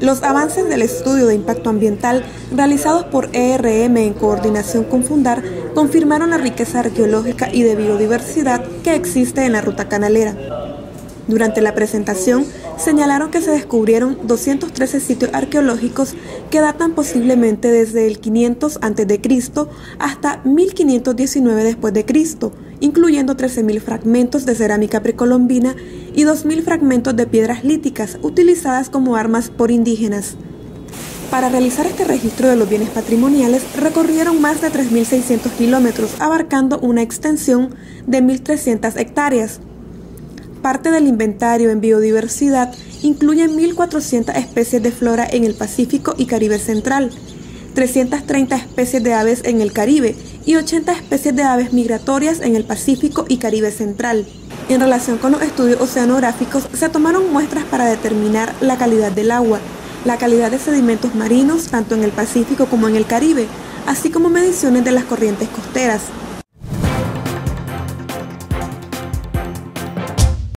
Los avances del estudio de impacto ambiental realizados por ERM en coordinación con Fundar confirmaron la riqueza arqueológica y de biodiversidad que existe en la ruta canalera. Durante la presentación señalaron que se descubrieron 213 sitios arqueológicos que datan posiblemente desde el 500 a.C. hasta 1519 después de Cristo, incluyendo 13.000 fragmentos de cerámica precolombina y 2.000 fragmentos de piedras líticas utilizadas como armas por indígenas. Para realizar este registro de los bienes patrimoniales recorrieron más de 3.600 kilómetros, abarcando una extensión de 1.300 hectáreas. Parte del inventario en biodiversidad incluye 1.400 especies de flora en el Pacífico y Caribe Central, 330 especies de aves en el Caribe y 80 especies de aves migratorias en el Pacífico y Caribe Central. En relación con los estudios oceanográficos, se tomaron muestras para determinar la calidad del agua, la calidad de sedimentos marinos tanto en el Pacífico como en el Caribe, así como mediciones de las corrientes costeras.